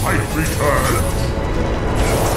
sight returns!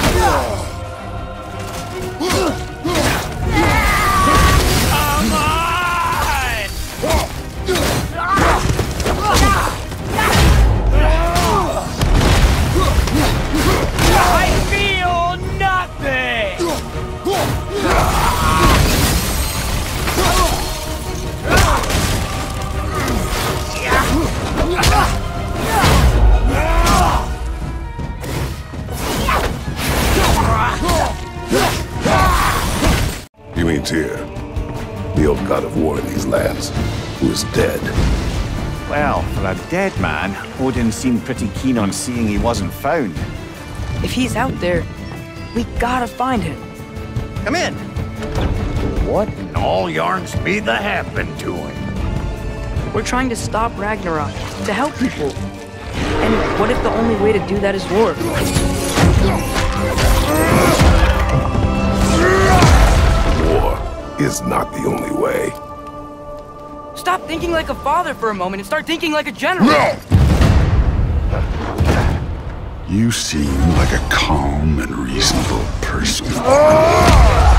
Come You Tyr, the old god of war in these lands, who is dead. Well, for a dead man, Odin seemed pretty keen on seeing he wasn't found. If he's out there, we gotta find him. Come in. What in all yarns be the happened to him? We're trying to stop Ragnarok, to help people. And what if the only way to do that is war? Is not the only way. Stop thinking like a father for a moment and start thinking like a general. No! You seem like a calm and reasonable person. Ah!